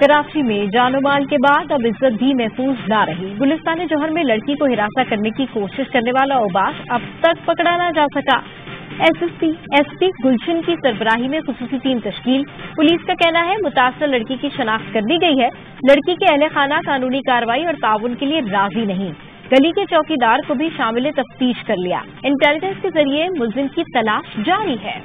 कराची में जानो माल के बाद अब इज़्ज़त भी महफूज ना रही। गुलिस्तान जौहर में लड़की को हिरासा करने की कोशिश करने वाला ओबास अब तक पकड़ा ना जा सका। एसएसपी, एसपी गुलशन की सरबराही में खसूसी टीम तश्कील। पुलिस का कहना है, मुतासर लड़की की शनाख्त कर दी गई है। लड़की के अहल खाना कानूनी कार्रवाई और ताउन के लिए राज़ी नहीं। गली के चौकीदार को भी शामिल तफ्तीश कर लिया। इंटेलिजेंस के ज़रिए मुलजिम की तलाश जारी है।